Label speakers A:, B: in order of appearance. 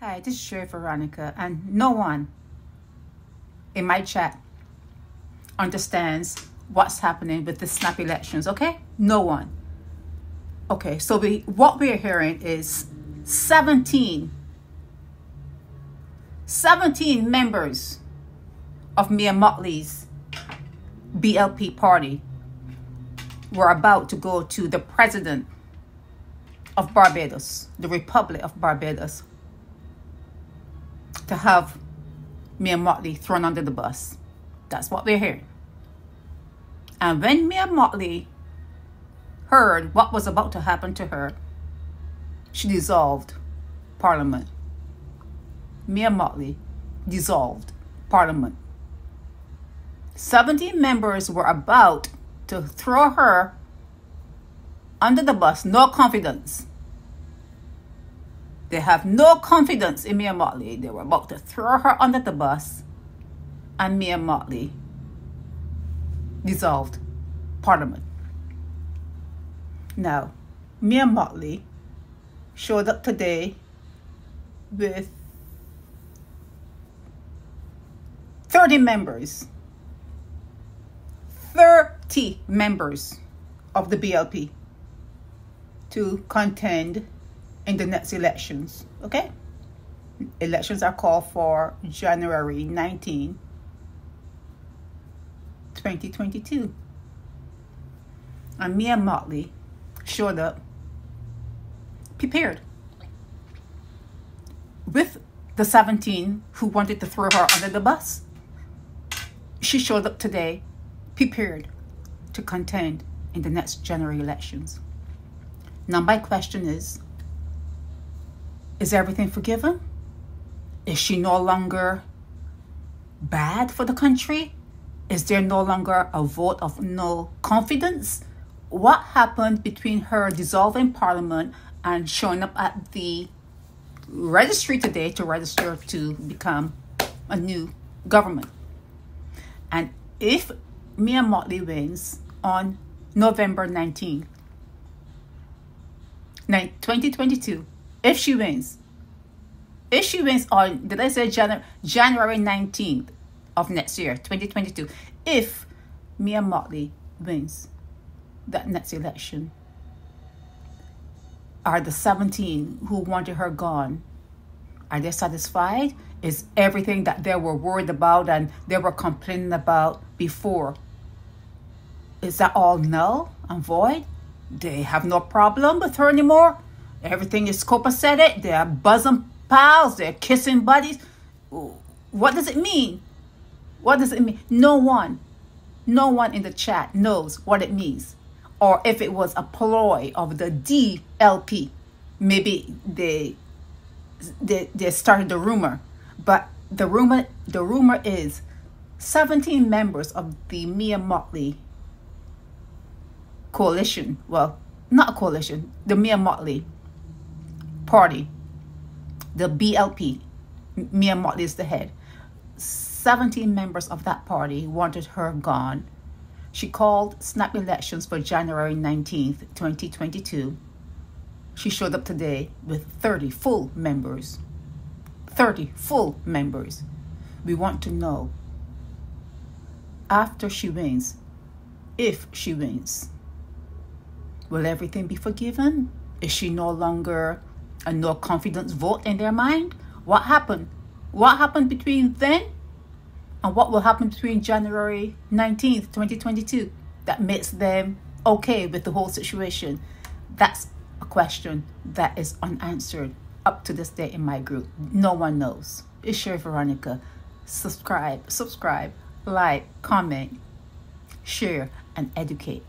A: Hi, this is Sherry Veronica, and no one in my chat understands what's happening with the snap elections, okay? No one. Okay, so we what we're hearing is 17 17 members of Mia Mottley's BLP party were about to go to the president of Barbados, the Republic of Barbados, to have Mia Mottley thrown under the bus. That's what we're hearing. And when Mia Mottley heard what was about to happen to her, she dissolved Parliament. Mia Mottley dissolved Parliament. 17 members were about to throw her under the bus, no confidence. They have no confidence in Mia Mottley. They were about to throw her under the bus, and Mia Mottley dissolved Parliament. Now, Mia Mottley showed up today with 30 members. 30 members of the BLP to contend in the next elections. Okay? Elections are called for January 19, 2022. And Mia Mottley showed up prepared with the 17 who wanted to throw her under the bus. She showed up today prepared to contend in the next general elections. Now, my question is Is everything forgiven? Is she no longer bad for the country? Is there no longer a vote of no confidence? What happened between her dissolving parliament and showing up at the registry today to register to become a new government? And if Mia Mottley wins on November 19th, 2022, if she wins, if she wins on, did I say January, January 19th of next year, 2022, if Mia Mottley wins that next election, are the 17 who wanted her gone, are they satisfied? Is everything that they were worried about and they were complaining about before, is that all null and void? They have no problem with her anymore? Everything is copacetic? They're buzzing pals? They're kissing buddies? What does it mean? What does it mean? No one, no one in the chat knows what it means. Or if it was a ploy of the DLP, maybe they they, they started the rumor. But the rumor the rumor is 17 members of the Mia Mottley coalition, well, not a coalition, the Mia Mottley party, the BLP, Mia Mottley is the head. 17 members of that party wanted her gone. She called snap elections for January 19th, 2022. She showed up today with 30 full members. 30 full members. We want to know after she wins, if she wins, will everything be forgiven? Is she no longer a no confidence vote in their mind? What happened? What happened between then and what will happen between January 19th, 2022 that makes them okay with the whole situation? That's a question that is unanswered up to this day in my group. No one knows. It's Sherry Veronica. Subscribe, subscribe, like, comment, share, and educate.